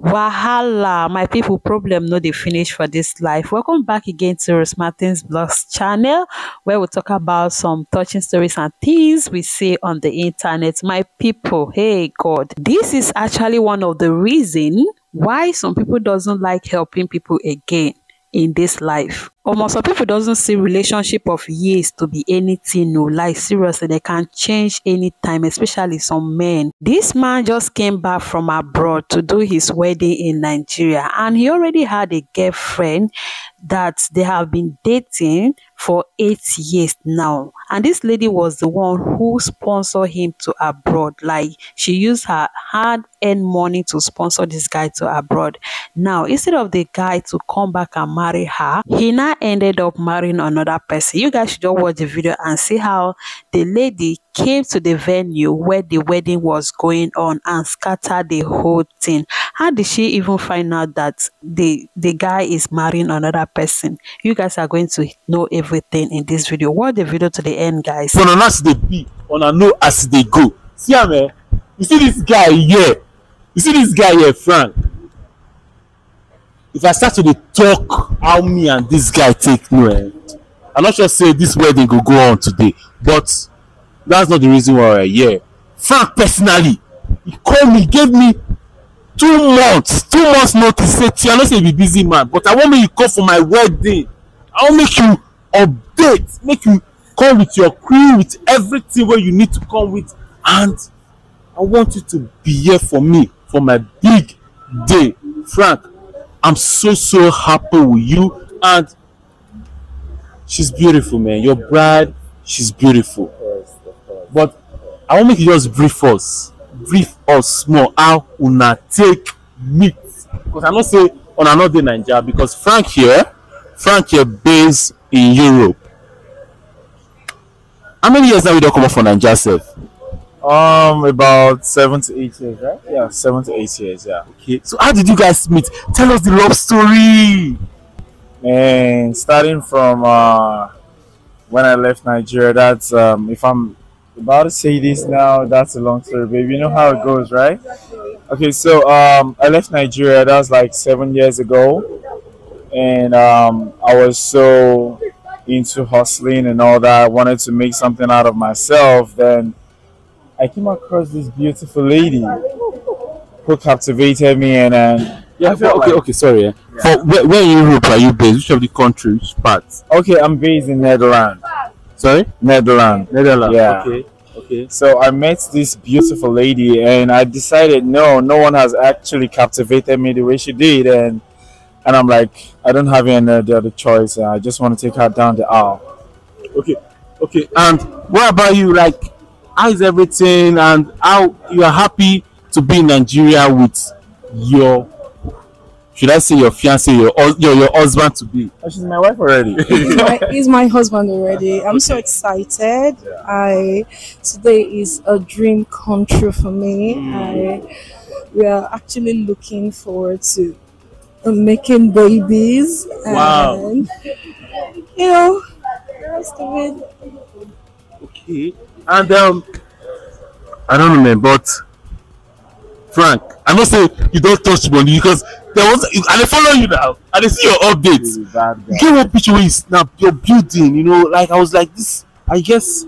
Wahala, my people problem no dey finish for this life. Welcome back again to Rose Martins Blogs channel where we talk about some touching stories and things we see on the internet. My people, hey God, this is actually one of the reason why some people doesn't like helping people again in this life. Almost some people doesn't see relationship of years to be anything no. Like seriously they can change anytime especially some men. This man just came back from abroad to do his wedding in nigeria and he already had a girlfriend that they have been dating for eight years now. And this lady was the one who sponsored him to abroad. Like she used her hard-earned money to sponsor this guy to abroad. Now instead of the guy to come back and marry her he now ended up marrying another person. You guys should just watch the video and see how the lady came to the venue where the wedding was going on and scattered the whole thing. How did she even find out that the the guy is marrying another person? You guys are going to know everything in this video. Watch the video to the end guys. Una as dey be una know as dey go. See eh you see this guy here? You see this guy here frank if i start to talk how me and this guy take know eh i no sure say this wedding go go on today but that's not the reason why we're here. Frank personally he call me give me two months two months notice say tia i know say you be busy man but i wan make you come for my wedding. I wan make you update make you come with your crew with everything wey you need to come with and i want you to be here for me for my big day. Frank i'm so so happy with you. And she's beautiful man. Your bride she's beautiful. But i want make you just brief us. Brief us small how una take meet? Because I'm not say on another dey naija because frank here frank here based in europe. How many years now we don comot for naija sef Um, about seven to eight years, right? Yeah, seven to eight years. Yeah. okay so how did you guys meet tell us the love story And starting from uh, when I left Nigeria, that's um, if I'm about to say this now, that's a long story, baby. You know how it goes, right? Okay, so um, I left Nigeria. That was like seven years ago, and um, I was so into hustling and all that. I wanted to make something out of myself. Then I came across this beautiful lady who captivated me, and then yeah I felt okay like- okay sorry eh for where, where in europe are you based which of the country which part okay, I'm based in Netherlands. sorry Netherlands. netherlands Yeah. okay okay So I met this beautiful lady, and I decided no, no one has actually captivated me the way she did, and and I'm like, I don't have any other choice. I just want to take her down the aisle. okay okay and what about you like how is everything and how you are happy to be in nigeria with your should i say your fiance your your your husband to be Oh, she's my wife already. He's my, he's my husband already. I'm so excited. I today is a dream come true for me. Mm. I we are actually looking forward to making babies Wow. and you know the rest of it. okay and um i don't know man but frank i know say you don touch money because there was i dey follow you now i dey see your updates you get one picture wey you snap your building you know like i was like this i guess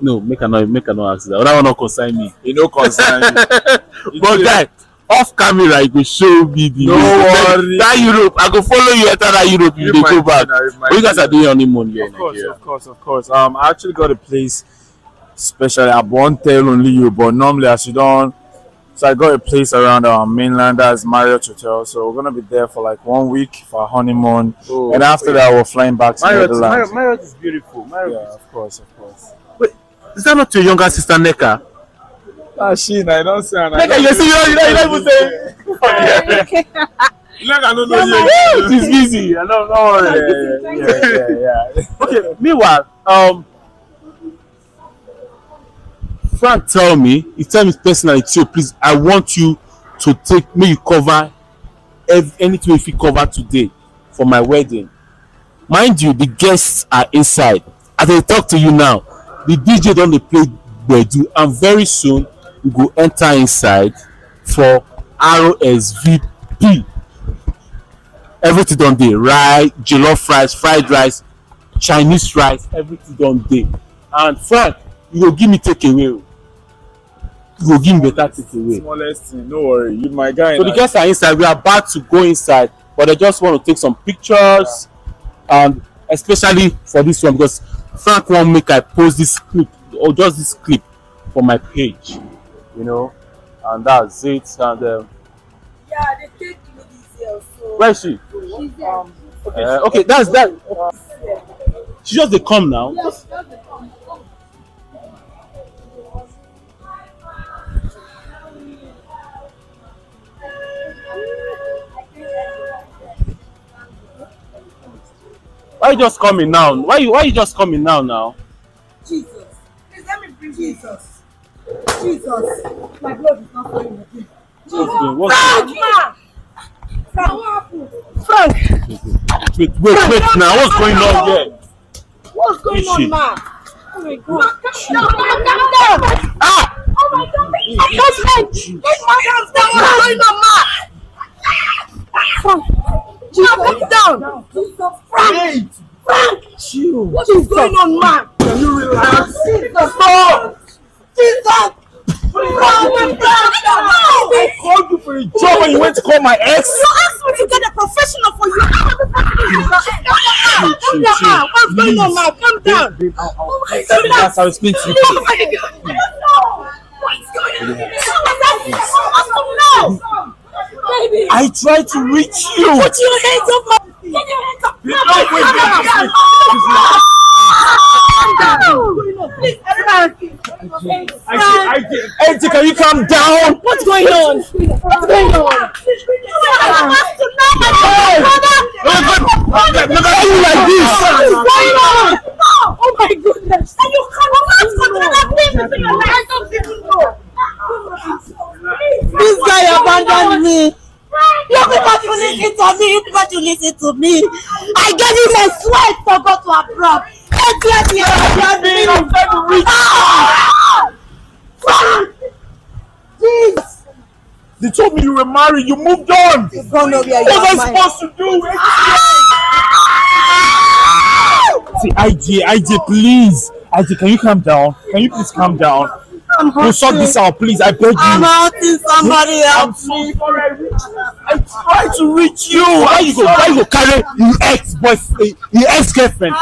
no make i no make i no ask that that one no concern me You know, concern. me. but guy off camera you go show me the No worry. that europe i go follow you enter that europe you dey go back you but you guys are doing honeymoon here in Of course, of course, of course. Um, I actually got a place, especially I won't tell only you, but normally as you don't. So I got a place around um, mainland that's Marriott Hotel. So we're gonna be there for like one week for our honeymoon, Oh, and after that we're flying back to Marriott, Netherlands. Marriott, Marriott is beautiful. Marriott Yeah, of course, of course. wait is that not your younger sister Neka? Ah, she, I don't say. Neka, you see, you don't, you don't, you don't even say. Like I don't Woo, She's busy. I know, no worry. Yeah, yeah, yeah, yeah. Okay. Meanwhile, um, Frank tell me, he tell me personally too. Please, I want you to take me. You cover ev- anything if you cover today for my wedding. Mind you, the guests are inside. As I talk to you now, the DJ don't play gbedu, and very soon we go enter inside for rsvp everything don dey rice jollof rice fried rice chinese rice everything don dey and frank you go give me take away you go give me better take away Smallest thing, no worry. You my guy. so the guests are inside we are about to go inside but i just want to take some pictures and especially for this one because frank won't make i post this clip or just this clip for my page you know and that's it. And um, Yeah, they take me this year, so. where is she? Um, uh, okay that's that. She just dey come now? why you just coming now? Why you why you just coming now now? Jesus. Please let me bring Jesus. Jesus. My blood is not flowing again. what's Frank! Ma! Frank? Frank! wait wait wait now what's going on here What's going on, ma? Oh my god. Calm down, calm down! ah Oh my god! I can't Let my hands down! What's going on, ma? Frank! Jesus, calm down! Jesus, Frank! Frank! Chill. What is going on, ma? Can you relax? Jesus! No! Going on, ma? Calm down. Babe, I'll, I'll, Oh my God. I'll explain to you. Oh my God. I don't know. What's going on? I don't know. Baby. I tried to reach you. Put your hands up, ma. Put your hands up. No, wait, wait, Please, everybody. I did, I did. Auntie, can you calm down? What's going on? What's going on? Look at you like this. What is going on? Oh my goodness. And you cannot ask for another thing in your life. I don't even know. This guy abandoned me. Look at you listen to me. Look at you listen to me. I gave him a sweat to go to abroad. Eight years he abandoned me. I'm to reach Ah! Fuck! Jesus. They told me you were married. You moved on. What was I supposed to do? See, IJ, IJ, please. IJ, can you calm down? Can you please calm down? I'm We'll sort this out, please. I beg I'm you. hurting somebody I'm else. so sorry. I, tried to reach you. why you go why you go carry your ex boyfriend your ex girlfriend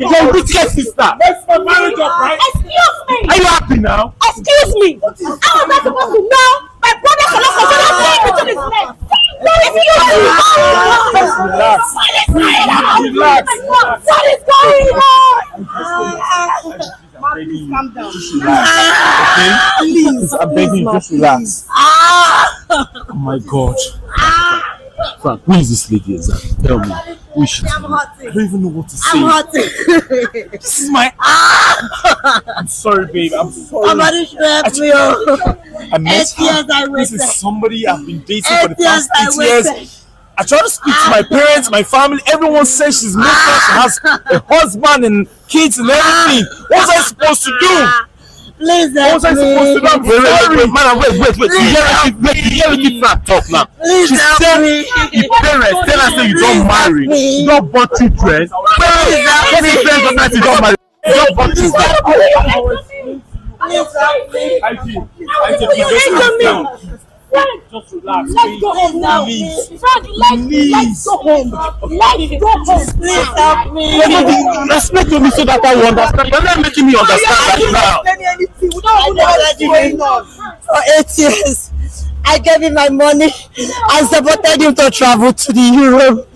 your wicked sister That's my marriage up, right? Excuse me. are you happy now Excuse me. How was I supposed to know? My brother cannot consider playing between his legs. No, excuse me. Relax. What is going on? Relax. What is going on? Begging you, Just relax. Okay? Please, I'm begging you, just relax. Ah! Oh my God. frank who is this lady exactly tell me is she I'm you I don't even know what to say. I'm hurting. This is my. I'm sorry, babe. I'm sorry. Somebody should help me. oh. I met Eight years her. I This is somebody I've been dating for the past eight years. I try to speak to my parents, my family. Everyone says she's. She has a husband and kids and everything. What was I supposed to do? Please What was I help supposed to do? me. I'm wait wait sorry. wait madam wait wait wait you hear wetin wait you hear wetin frank talk now Please she help me. the parents tell her say you don Please marry help me. you don born children wait wait wait parents don tell you don marry you don born children Please help me. I did. I You just relax. Let's go home now. Please. Frank, let's, let's go home. Let's go home. Please help me. to me so that I will understand you are not making me understand right now. I never did it. For eight years, I gave him my money and supported him to travel to the Europe.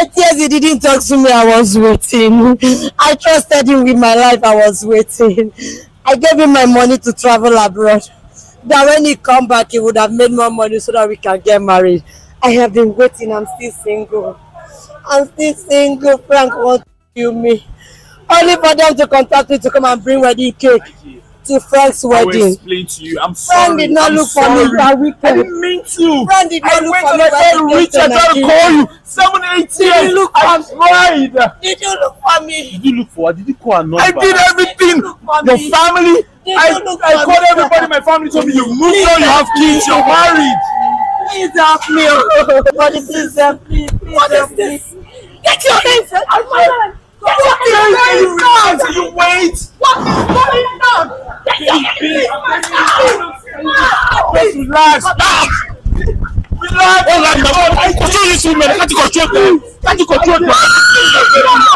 Eight years he didn't talk to me, I was waiting. I trusted him with my life, I was waiting. I gave him my money to travel abroad. That when he come back, he would have made more money so that we can get married. I have been waiting, I'm still single. I'm still single, Frank won't kill me. Only for them to contact me to come and bring wedding cake to Frank's I will wedding. explain to you. I'm sorry. Frank did not I'm look for sorry. me that I weekend. didn't mean to. Frank did not I look went for and me I to when he reach came I to Nigeria. call you. Seven, eight Did you years. look I for- tried. Did you look for me? did you look for her did you call her number I did everything. for Your family. Did I, you look I for called everybody. My family told me you moved on. You have kids. You're married. please help me. Help me. Please What is this? Get your hands out of my hand. Get What your is this? You wait. What is on? Get your hands out. Just relax. Relax. Relax. No, control this woman. I can't control them. Can't you control them?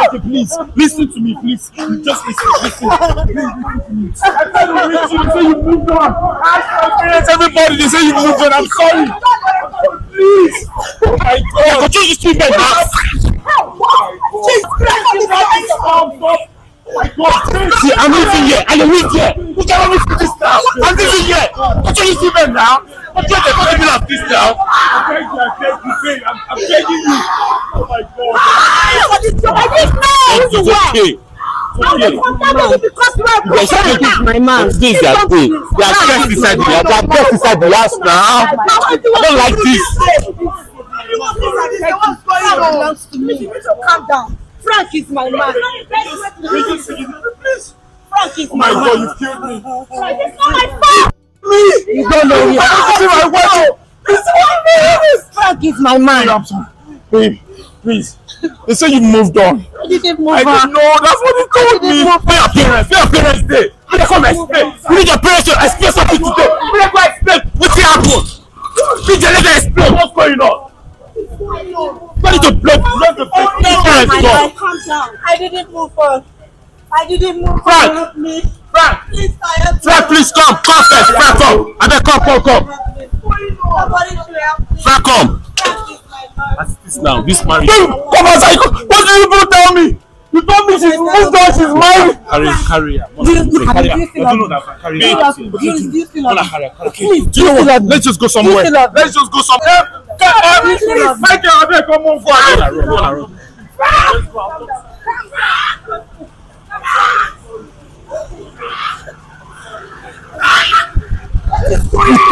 Okay, please, listen to me, please. Just listen, listen. Please, listen to me. I reach you. They say you moved on. Parents, everybody. They say you moved on. I'm sorry. Please. Oh my God. Control this woman I'm living here. I'm living here. You can't let me do this now. I'm living here. Control this woman now. Control the family like this now. I'm begging you. I'm begging you. I'm, I'm begging you. Oh my God. It's okay. It's okay. My man. This is their day. They are stressed inside the house. They are stressed inside the house now. I don't like this. belongs to me. Calm down. Frank is my man. Frank is Oh my my God, man. you killed me. You don't know me. my wife. Frank is my man. I'm sorry. Babe, please. They say you moved on. I didn't move on. I on. didn't know. That's what they told me. Where your parents? Where your parents dey? Where they come explain? You need your parents to explain something today. Where they go explain wetin happen? Please let them explain what's going on. Why need to block block the face? Where your parents oh My go? calm down. I didn't move on. I didn't move Frank. me. Frank, Please, I Frank, please come. Come first. Frank, come. Abeg, come, come, come. Frank, come. Frank man. As it is now, this marriage. Come outside. What did you people tell me? You told me she's moved on. She's married. Carry, carry her. Do you I know that. Carry Do her. do you- do feel her, carry her. Do you know what? Let's just go somewhere. Let's just go somewhere. Please, Michael, abeg, come on for her.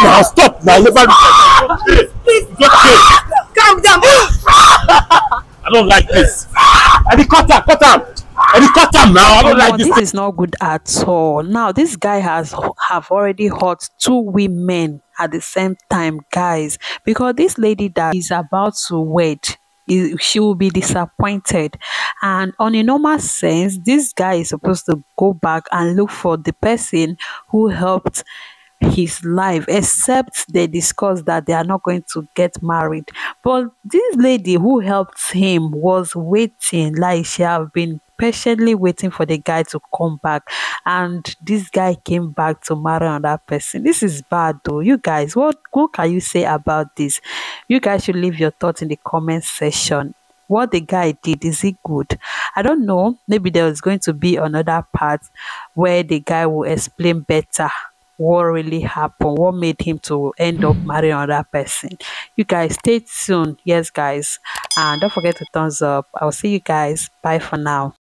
Now stop. Now never. Please, Calm down. I don't like this. I be cut am, cut am. I be cut am now. I don't oh, like this. this is not good at all. Now, this guy has have already hurt two women at the same time, guys, because this lady that is about to wed. She will be disappointed, and on a normal sense, this guy is supposed to go back and look for the person who helped his life except they discuss that they are not going to get married. But this lady who helped him was waiting like she have been patiently waiting for the guy to come back and this guy came back to marry another person this is bad though you guys what what can you say about this you guys should leave your thoughts in the comment section what the guy did is it good i don't know maybe there was going to be another part where the guy will explain better what really happened, what made him to end up marrying another person. You guys stay tuned. Yes, guys. And don't forget to thumbs up. I'll see you guys. Bye for now.